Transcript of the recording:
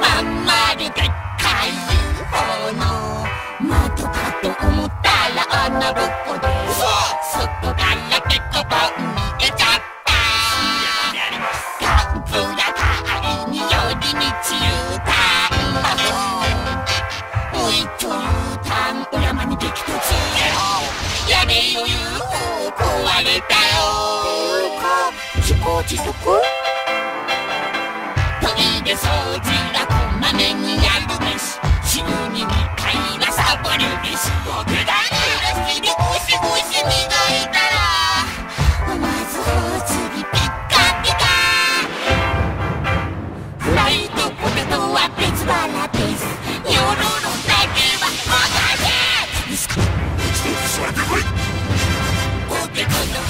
まんまるで壊れたよ自業自得トイレ掃除がこまめにやるべし。週に2回はサボるべし。僕がぬるしでゴシゴシ磨いたらまずお次ピッカピカ。ライとポテトは別腹です。ニョロロだけはおかしい Put the